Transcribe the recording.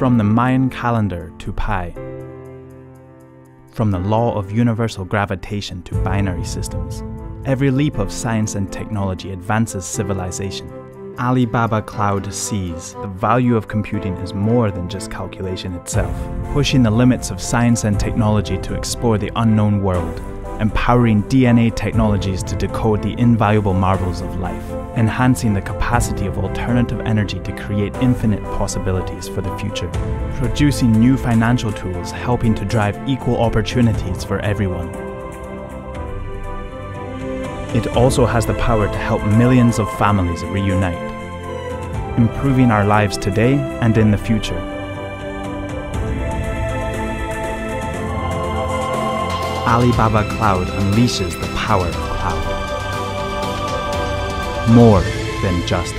From the Mayan calendar to pi. From the law of universal gravitation to binary systems. Every leap of science and technology advances civilization. Alibaba Cloud sees the value of computing is more than just calculation itself, pushing the limits of science and technology to explore the unknown world, empowering DNA technologies to decode the invaluable marvels of life, enhancing the capacity of alternative energy to create infinite possibilities for the future, producing new financial tools helping to drive equal opportunities for everyone. It also has the power to help millions of families reunite, improving our lives today and in the future. Alibaba Cloud unleashes the power of cloud. More than just